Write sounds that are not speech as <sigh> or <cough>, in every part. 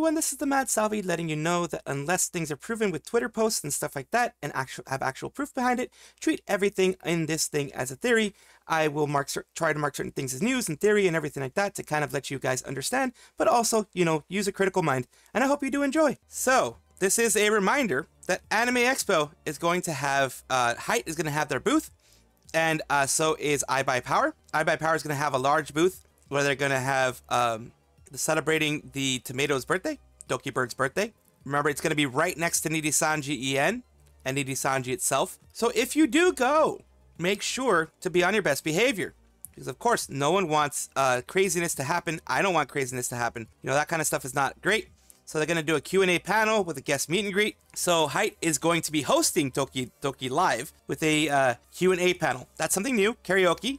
everyone, this is the Mad Salvi letting you know that unless things are proven with Twitter posts and stuff like that and actual have actual proof behind it, treat everything in this thing as a theory. I will mark try to mark certain things as news and theory and everything like that to kind of let you guys understand, but also, you know, use a critical mind. And I hope you do enjoy. So, this is a reminder that Anime Expo is going to have, uh, HYTE is going to have their booth, and uh, so is iBuyPower. iBuyPower is going to have a large booth where they're going to have um, celebrating the Tomato's birthday, Doki Bird's birthday. Remember, it's going to be right next to Nijisanji EN and Nijisanji itself. So if you do go, make sure to be on your best behavior. Because of course, no one wants uh, craziness to happen. I don't want craziness to happen. You know, that kind of stuff is not great. So they're going to do a Q&A panel with a guest meet and greet. So HYTE is going to be hosting Doki Doki Live with a uh, Q&A panel. That's something new, karaoke,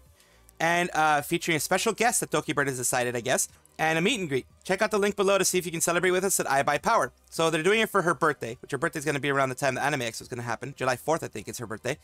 and uh, featuring a special guest that Doki Bird has decided, I guess and a meet and greet. Check out the link below to see if you can celebrate with us at iBuyPower. So they're doing it for her birthday, which her birthday is going to be around the time the Anime X is going to happen. July 4th, I think, is her birthday.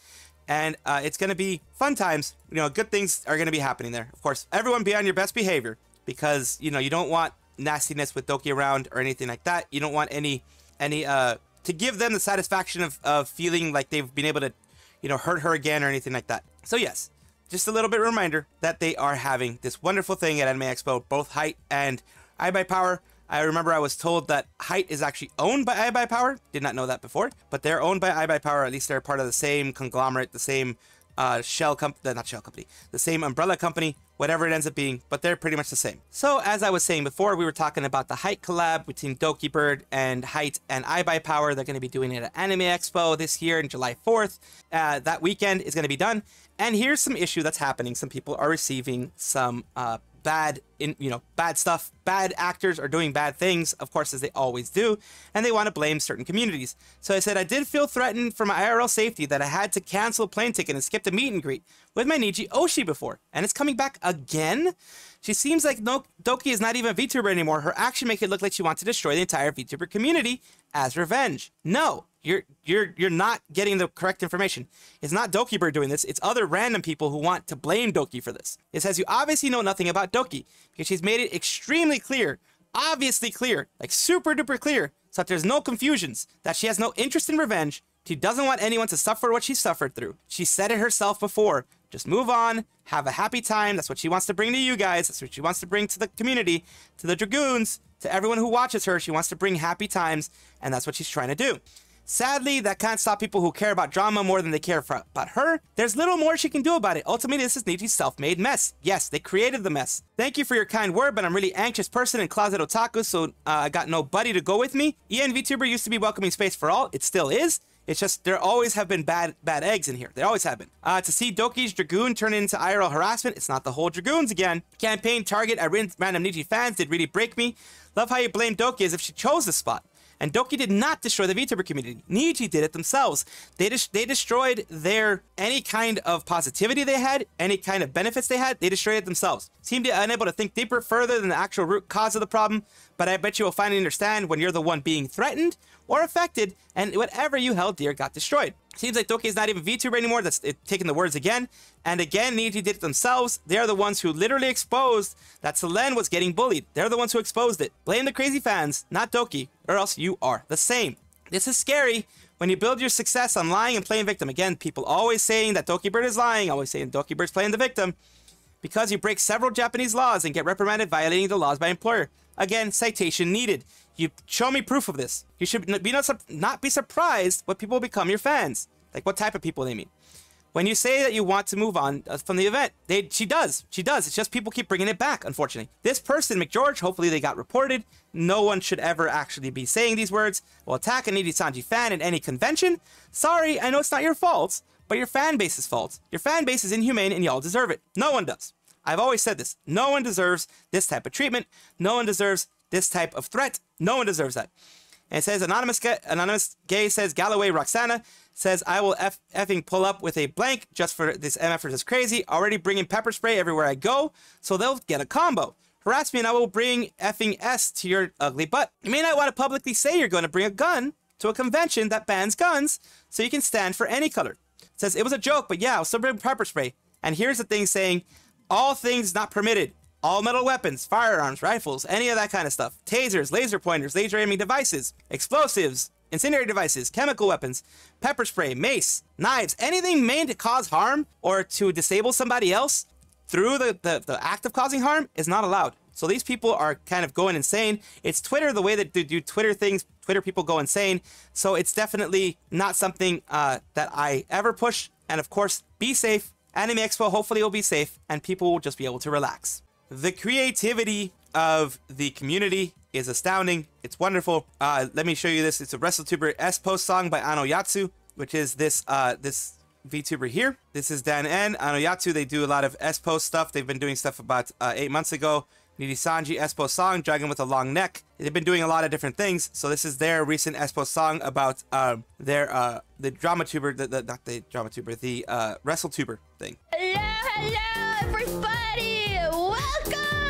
And uh, it's going to be fun times. You know, good things are going to be happening there. Of course, everyone be on your best behavior because, you know, you don't want nastiness with Doki around or anything like that. You don't want any, any, uh, to give them the satisfaction of, of feeling like they've been able to, you know, hurt her again or anything like that. So yes, just a little bit reminder that they are having this wonderful thing at Anime Expo, both HYTE and iBuyPower. I remember I was told that HYTE is actually owned by iBuyPower. Did not know that before, but they're owned by iBuyPower. At least they're part of the same conglomerate, the same uh, shell company, not shell company, the same umbrella company, whatever it ends up being, but they're pretty much the same. So as I was saying before, we were talking about the HYTE collab between Doki Bird and HYTE and iBuyPower. They're going to be doing it at Anime Expo this year in July 4th. Uh, that weekend is going to be done. And here's some issue that's happening. Some people are receiving some uh, bad in you know bad stuff. Bad actors are doing bad things of course as they always do and they want to blame certain communities. So i said i did feel threatened for my irl safety that i had to cancel a plane ticket and skip a meet and greet with my niji oshi before and it's coming back again? She seems like no doki is not even a vtuber anymore. Her action make it look like she wants to destroy the entire vtuber community as revenge. No you're you're you're not getting the correct information. It's not Doki Bird doing this. It's other random people who want to blame Doki for this. It says you obviously know nothing about Doki because she's made it extremely clear, obviously clear, like super duper clear, so that there's no confusions that she has no interest in revenge. She doesn't want anyone to suffer what she suffered through. She said it herself before. Just move on, have a happy time. That's what she wants to bring to you guys. That's what she wants to bring to the community, to the Dragoons, to everyone who watches her. She wants to bring happy times, and that's what she's trying to do. Sadly, that can't stop people who care about drama more than they care for, about her. There's little more she can do about it. Ultimately, this is Niji's self-made mess. Yes, they created the mess. Thank you for your kind word, but I'm really anxious person and closet otaku, so uh, I got no buddy to go with me. EN VTuber used to be welcoming space for all. It still is. It's just there always have been bad bad eggs in here. There always have been. Uh, to see Doki's Dragoon turn into IRL harassment, it's not the whole Dragoons again. Campaign target at random Niji fans did really break me. Love how you blame Doki as if she chose the spot. And Doki did not destroy the VTuber community. Niji did it themselves. They des they destroyed their any kind of positivity they had, any kind of benefits they had. They destroyed it themselves. Seemed unable to think deeper further than the actual root cause of the problem. But I bet you will finally understand when you're the one being threatened or affected, and whatever you held dear got destroyed. Seems like Doki is not even VTuber anymore. That's it, taking the words again. And again, Niji did it themselves. They are the ones who literally exposed that Selen was getting bullied. They're the ones who exposed it. Blame the crazy fans, not Doki, or else you are the same. This is scary when you build your success on lying and playing victim. Again, people always saying that Doki Bird is lying, always saying Doki Bird's playing the victim. Because you break several Japanese laws and get reprimanded violating the laws by employer. Again, citation needed. You show me proof of this. You should be not, not be surprised what people become your fans. Like what type of people they mean. When you say that you want to move on uh, from the event, they she does. She does. It's just people keep bringing it back, unfortunately. This person, McGeorge, hopefully they got reported. No one should ever actually be saying these words. Will attack a Nijisanji fan at any convention. Sorry, I know it's not your fault, but your fan base's fault. Your fan base is inhumane and y'all deserve it. No one does. I've always said this. No one deserves this type of treatment. No one deserves this type of threat. No one deserves that. And it says anonymous anonymous gay says Galloway Roxana says I will f effing pull up with a blank just for this MF is crazy. Already bringing pepper spray everywhere I go, so they'll get a combo. Harass me and I will bring effing S to your ugly butt. You may not want to publicly say you're going to bring a gun to a convention that bans guns, so you can stand for any color. Says it was a joke, but yeah, I'll still bring pepper spray. And here's the thing saying all things not permitted. all metal weapons, firearms, rifles, any of that kind of stuff, tasers, laser pointers, laser aiming devices, explosives, incendiary devices, chemical weapons, pepper spray, mace, knives, anything meant to cause harm or to disable somebody else through the, the, the act of causing harm is not allowed. So these people are kind of going insane. It's Twitter, the way that they do Twitter things, Twitter people go insane. So it's definitely not something uh, that I ever push. And of course, be safe. Anime Expo hopefully will be safe and people will just be able to relax. The creativity of the community is astounding. It's wonderful. Uh, let me show you this. It's a WrestleTuber S Post song by Ano Yatsu, which is this uh, this VTuber here. This is Dan N. Ano Yatsu. They do a lot of S Post stuff. They've been doing stuff about uh, eight months ago. Nijisanji Espo song, Dragon with a Long Neck. They've been doing a lot of different things. So this is their recent Espo song about um, their uh, the drama tuber, the, the, not the drama tuber, the uh, WrestleTuber thing. Hello, hello, everybody!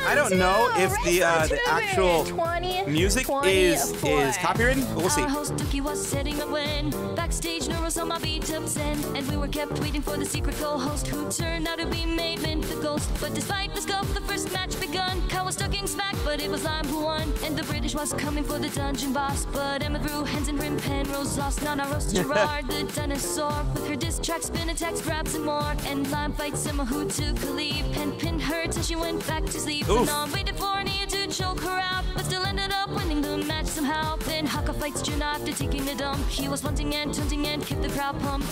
I don't know if the uh, the actual 20, music is 24. is copywritten, but we'll see. Our host Dookie was setting up when backstage nervous on my beat up send and we were kept waiting for the secret co-host who turned out to be Maven the ghost. But despite the scope, the first match begun. Kyle was stuck smack, but it was Lime who won. And the British was coming for the dungeon boss. But Emma threw hands and Rim Penrose lost. Nana roast <laughs> Jurard the dinosaur with her disc track, spin attacks, grabs and more. And Lime fights Emma who took a leap and pinned her till she went back to sleep. Oof. And waited for Nia to choke her out, but still ended up winning the match somehow. Then Haka fights Jun after taking a dump. He was wanting and taunting and kept the crowd pumped.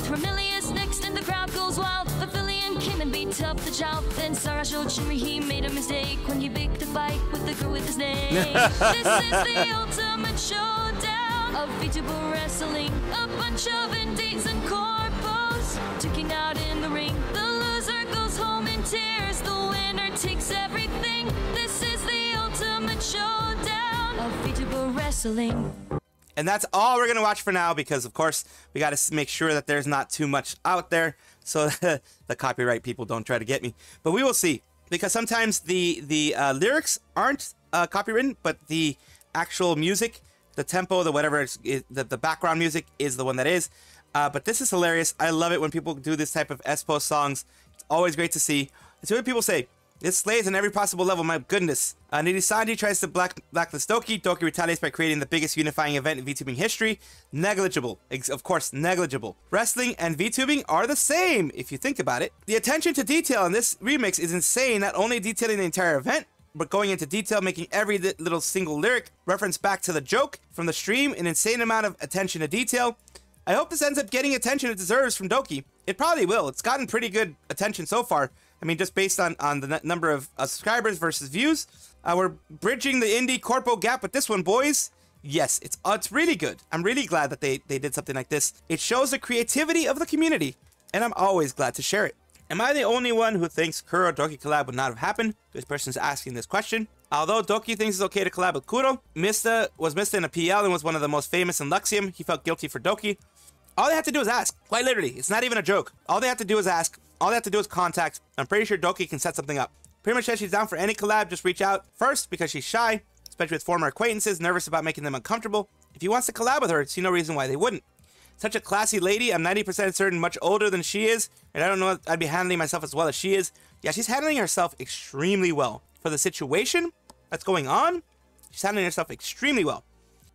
Is next and the crowd goes wild. But Filian came and beat up the child. Then Sarah showed Jimmy he made a mistake when he picked a fight with the girl with his <laughs> name. this is the ultimate showdown of VTuber wrestling. A bunch of indies and corpos taking out in the ring. The tears. The winner takes everything. This is the ultimate showdown of wrestling. And that's all we're gonna watch for now because, of course, we got to make sure that there's not too much out there, <laughs> so the copyright people don't try to get me. But we will see because sometimes the the uh, lyrics aren't uh, copywritten, but the actual music, the tempo, the whatever, the the background music is the one that is. Uh, but this is hilarious. I love it when people do this type of S-Post songs. Always great to see. It's what people say. This slays on every possible level, my goodness. Uh, Nijisanji tries to black blacklist Doki. Doki retaliates by creating the biggest unifying event in VTubing history. Negligible. Ex- of course, negligible. Wrestling and VTubing are the same, if you think about it. The attention to detail in this remix is insane, not only detailing the entire event, but going into detail, making every little single lyric reference back to the joke from the stream, an insane amount of attention to detail. I hope this ends up getting attention it deserves from Doki. It probably will. It's gotten pretty good attention so far. I mean, just based on, on the number of uh, subscribers versus views, uh, we're bridging the indie corpo gap with this one, boys. Yes, it's uh, it's really good. I'm really glad that they, they did something like this. It shows the creativity of the community, and I'm always glad to share it. Am I the only one who thinks Kuro Doki collab would not have happened? This person's asking this question. Although Doki thinks it's okay to collab with Kuro, Mysta was Mysta in a PL and was one of the most famous in Luxiem. He felt guilty for Doki. All they have to do is ask. Quite literally, it's not even a joke. All they have to do is ask. All they have to do is contact. I'm pretty sure Doki can set something up. Pretty much says she's down for any collab. Just reach out first because she's shy, especially with former acquaintances, nervous about making them uncomfortable. If he wants to collab with her, see no reason why they wouldn't. Such a classy lady. I'm 90% certain much older than she is, and I don't know I'd be handling myself as well as she is. Yeah, she's handling herself extremely well. For the situation that's going on, she's handling herself extremely well.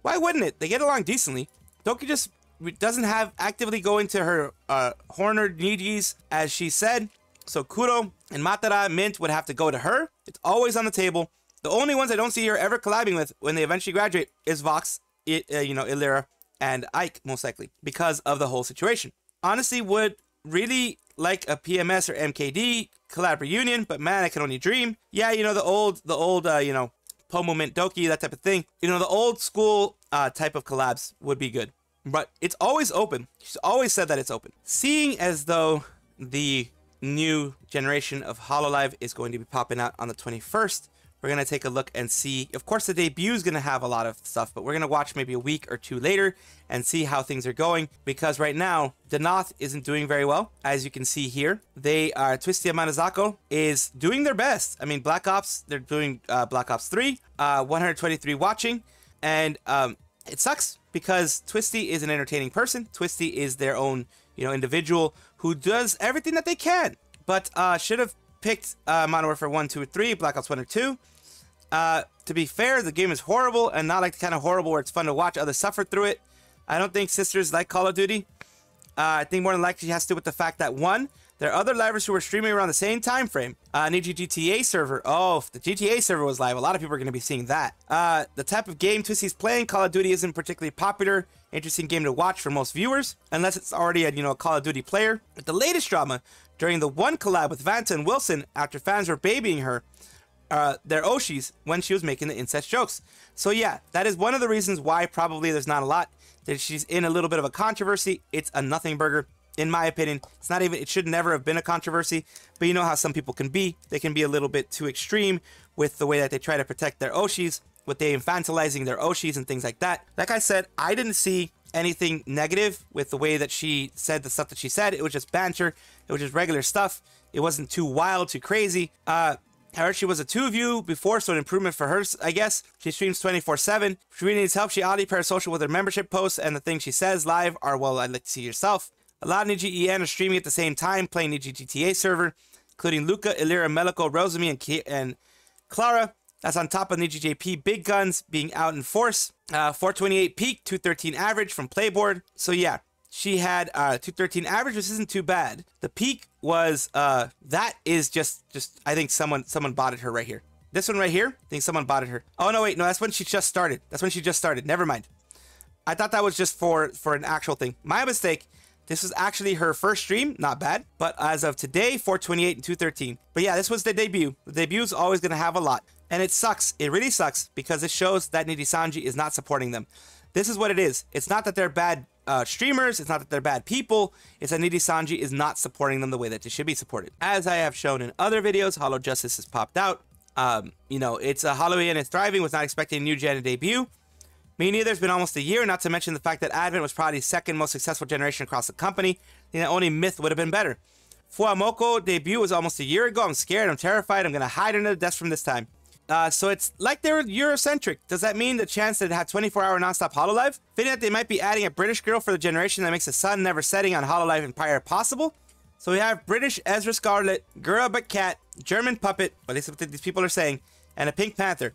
Why wouldn't it? They get along decently. Doki just doesn't have actively go into her uh, Horner Nijis, as she said. So Kuro and Matara Mint would have to go to her. It's always on the table. The only ones I don't see her ever collabing with when they eventually graduate is Vox, uh, you know, Elira, and Ike, most likely, because of the whole situation. Honestly, would really like a PMS or MKD collab reunion, but man, I can only dream. Yeah, you know, the old, the old, uh, you know, Pomo Mint Doki, that type of thing. You know, the old school uh, type of collabs would be good. But it's always open. She's always said that it's open. Seeing as though the new generation of Hololive is going to be popping out on the 21st, we're going to take a look and see. Of course, the debut is going to have a lot of stuff, but we're going to watch maybe a week or two later and see how things are going. Because right now, Denauth isn't doing very well, as you can see here. They are Twisty Amanozako is doing their best. I mean, Black Ops, they're doing uh, Black Ops 3, uh, 123 watching, and um, it sucks because Twisty is an entertaining person. Twisty is their own, you know, individual who does everything that they can, but uh, should have picked uh, Modern Warfare 1, 2, or 3, Black Ops 1 or 2. Uh, to be fair, the game is horrible and not like the kind of horrible where it's fun to watch others suffer through it. I don't think sisters like Call of Duty. Uh, I think more than likely it has to do with the fact that one, there are other livers who were streaming around the same time frame. Uh, Niji GTA server. Oh, if the GTA server was live, a lot of people are going to be seeing that. Uh, the type of game Twisty's playing, Call of Duty isn't particularly popular, interesting game to watch for most viewers, unless it's already a you know a Call of Duty player. But the latest drama during the one collab with Vanta and Wilson, after fans were babying her, uh, their Oshis when she was making the incest jokes. So yeah, that is one of the reasons why probably there's not a lot. That she's in a little bit of a controversy. It's a nothing burger, in my opinion. It's not even. It should never have been a controversy. But you know how some people can be. They can be a little bit too extreme with the way that they try to protect their Oshis, with they infantilizing their Oshis and things like that. Like I said, I didn't see anything negative with the way that she said the stuff that she said. It was just banter. It was just regular stuff. It wasn't too wild, too crazy. Uh, heard she was a two view before, so an improvement for her, I guess. She streams 24 7. If she really needs help, she audio parasocial with her membership posts, and the things she says live are, well, I'd like to see yourself. A lot of Niji EN are streaming at the same time, playing Niji GTA server, including Luca, Elira, Meloco, Rosemi, and, Ki- and Clara. That's on top of Niji JP Big Guns being out in force. Uh, 428 peak, 213 average from Playboard. So, yeah, she had uh 213 average which isn't too bad. The peak was uh that is just just i think someone someone it her right here. This one right here i think someone it her. Oh no wait no that's when she just started. That's when she just started. Never mind. I thought that was just for for an actual thing. My mistake this is actually her first stream not bad but as of today 428 and 213 but yeah this was the debut the debut is always going to have a lot and it sucks it really sucks because it shows that Nijisanji is not supporting them this is what it is it's not that they're bad uh, streamers. It's not that they're bad people. It's that Nijisanji is not supporting them the way that they should be supported. As I have shown in other videos, Holo Justice has popped out. Um, you know, it's a Halloween and it's thriving. Was not expecting a new gen debut. Me neither. It's been almost a year. Not to mention the fact that Advent was probably the second most successful generation across the company. The only Myth would have been better. FuwaMoco debut was almost a year ago. I'm scared. I'm terrified. I'm gonna hide under the desk from this time. Uh, so it's like they're Eurocentric. Does that mean the chance that it had 24-hour nonstop Hololive? Fitting that they might be adding a British girl for the generation that makes the sun never setting on Hololive Empire possible? So we have British Erza Scarlet, Girl but Cat, German Puppet, at least what these people are saying, and a Pink Panther.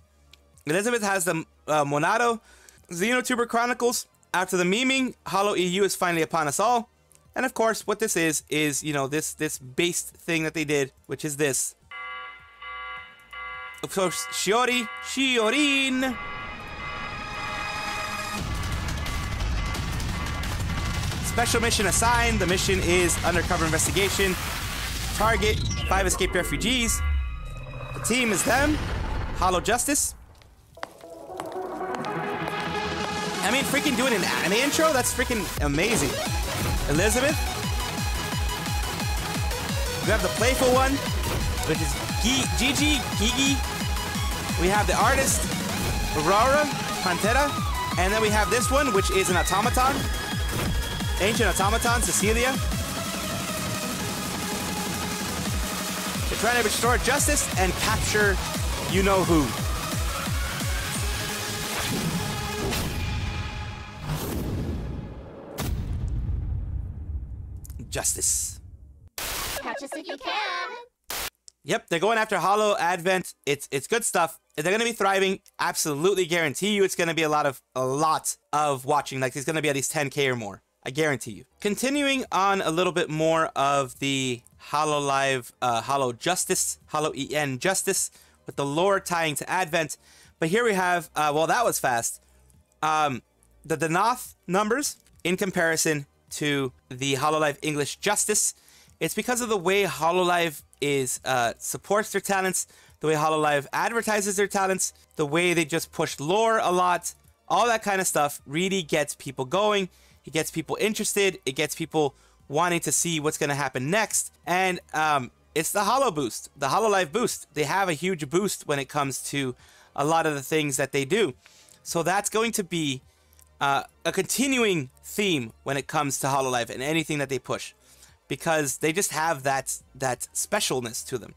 Elizabeth has the uh, Monado, Xenotuber Chronicles. After the memeing, Holo EU is finally upon us all. And of course, what this is, is, you know, this this based thing that they did, which is this. Of course, Shiori, Shiorin. Special mission assigned. The mission is undercover investigation. Target five escaped refugees. The team is them. Holo Justice. I mean, freaking doing an anime intro? That's freaking amazing. Elizabeth. We have the playful one, which is Gigi, Gigi. We have the artist, Raora, Panthera. And then we have this one, which is an automaton. Ancient automaton, Cecilia. They're trying to restore justice and capture you Justice. Catch us if you can. Yep, they're going after Holo Advent. It's it's good stuff. They're gonna be thriving. Absolutely guarantee you, it's gonna be a lot of a lot of watching. Like it's gonna be at least 10k or more. I guarantee you. Continuing on a little bit more of the Hololive, uh, Holo Justice, Holo EN Justice, with the lore tying to Advent. But here we have, uh, well, that was fast. Um, the Denauth numbers in comparison to the Hololive English Justice. It's because of the way Hololive is uh, supports their talents, the way Hololive advertises their talents, the way they just push lore a lot, all that kind of stuff really gets people going. It gets people interested. It gets people wanting to see what's going to happen next. And um, it's the Holo Boost, the Hololive Boost. They have a huge boost when it comes to a lot of the things that they do. So that's going to be uh, a continuing theme when it comes to Hololive and anything that they push, because they just have that that specialness to them.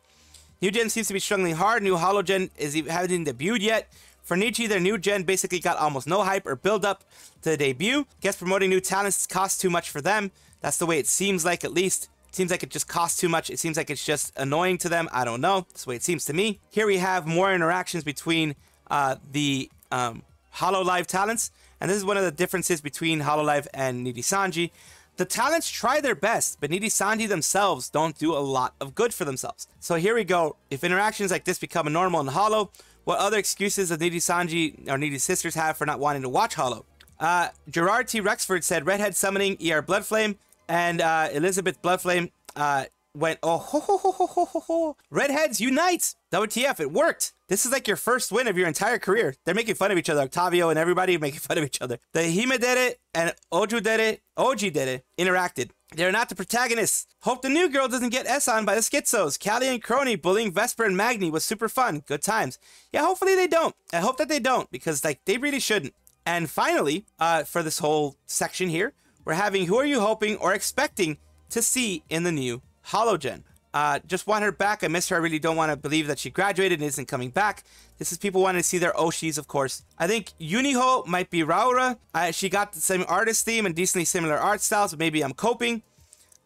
New Gen seems to be struggling hard. New Hologen is even haven't debuted yet. For Nietzsche, their new gen basically got almost no hype or build up to the debut. Guess promoting new talents costs too much for them. That's the way it seems like, at least. Seems like it just costs too much. It seems like it's just annoying to them. I don't know. That's the way it seems to me. Here we have more interactions between uh, the um, Hololive talents. And this is one of the differences between Hololive and Nijisanji. The talents try their best, but Nijisanji themselves don't do a lot of good for themselves. So here we go. If interactions like this become normal in Holo, what other excuses does Nijisanji or Niji sisters have for not wanting to watch Holo? Uh, Jurard T. Rexford said Redhead summoning ER Bloodflame, and uh, Elizabeth Bloodflame uh, went, oh, ho, ho, ho, ho, ho, ho, ho. Redheads unite! WTF, it worked! This is like your first win of your entire career. They're making fun of each other. Octavio and everybody <laughs> making fun of each other. The Hime did it, and Oju did it, Oji did it, interacted. They're not the protagonists. Hope the new girl doesn't get S on by the schizos. Calli and Kronii bullying Vesper and Magni was super fun. Good times. Yeah, hopefully they don't. I hope that they don't, because like they really shouldn't. And finally, uh, for this whole section here, we're having who are you hoping or expecting to see in the new Hologen? Uh, just want her back. I miss her. I really don't want to believe that she graduated and isn't coming back. This is people wanting to see their Oshis, of course. I think Yuniho might be Raora. Uh, she got the same artist theme and decently similar art styles, but maybe I'm coping.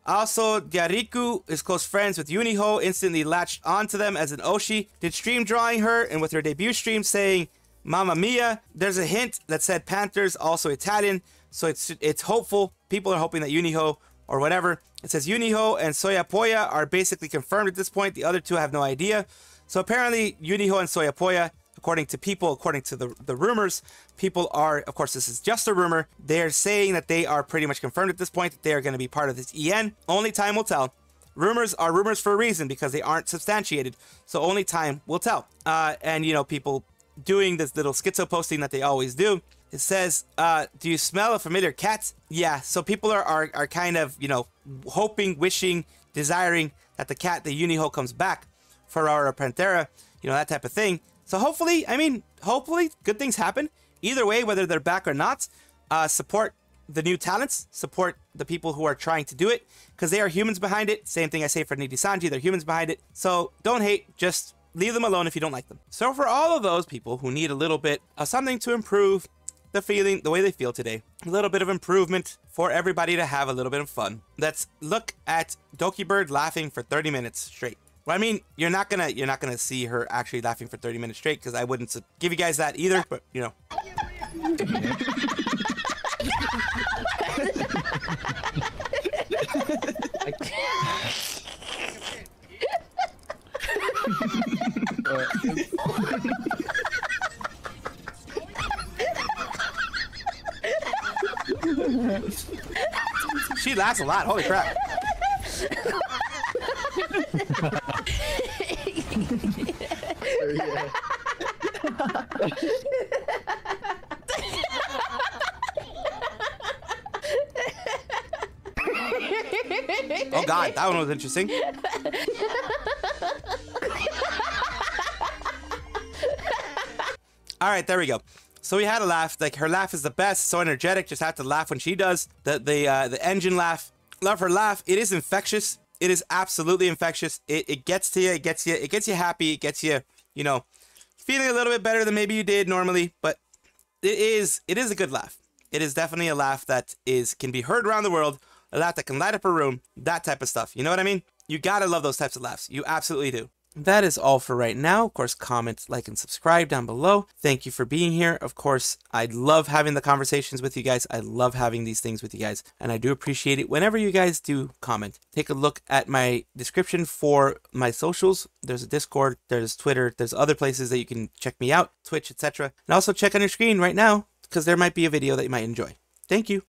Also, Yariku is close friends with Yuniho, instantly latched onto them as an Oshi. Did stream drawing her and with her debut stream saying Mamma Mia. There's a hint that said Panthers, also Italian, so it's it's hopeful. People are hoping that Yuniho or whatever. It says Yuniho and Soyapoya are basically confirmed at this point. The other two have no idea. So apparently Yuniho and Soyapoya, according to people, according to the, the rumors, people are, of course, this is just a rumor. They're saying that they are pretty much confirmed at this point that they are going to be part of this EN. Only time will tell. Rumors are rumors for a reason because they aren't substantiated. So only time will tell. Uh, and, you know, people doing this little schizo posting that they always do. It says, uh, do you smell a familiar cat? Yeah, so people are, are, are kind of, you know, hoping, wishing, desiring that the cat, the Yuniho, comes back for our Panthera, you know, that type of thing. So hopefully, I mean, hopefully good things happen. Either way, whether they're back or not, uh, support the new talents, support the people who are trying to do it, because they are humans behind it. Same thing I say for Nijisanji, they're humans behind it. So don't hate, just leave them alone if you don't like them. So for all of those people who need a little bit of something to improve the feeling, the way they feel today, a little bit of improvement for everybody to have a little bit of fun. Let's look at Doki Bird laughing for 30 minutes straight. Well, I mean, you're not gonna you're not gonna see her actually laughing for 30 minutes straight because I wouldn't give you guys that either. But you know. <laughs> <laughs> she laughs a lot. Holy crap. oh god, that one was interesting. All right, there we go. So we had a laugh. Like her laugh is the best. So energetic. Just have to laugh when she does. The the uh, the engine laugh. Love her laugh. It is infectious. It is absolutely infectious. It, it gets to you. It gets you. It gets you happy. It gets you. You know, feeling a little bit better than maybe you did normally. But it is it is a good laugh. It is definitely a laugh that is can be heard around the world. A laugh that can light up a room. That type of stuff. You know what I mean? You gotta love those types of laughs. You absolutely do. That is all for right now. Of course, comment, like, and subscribe down below. Thank you for being here. Of course, I love having the conversations with you guys. I love having these things with you guys, and I do appreciate it whenever you guys do comment. Take a look at my description for my socials. There's a Discord, there's Twitter, there's other places that you can check me out, Twitch, etc. And also check on your screen right now because there might be a video that you might enjoy. Thank you.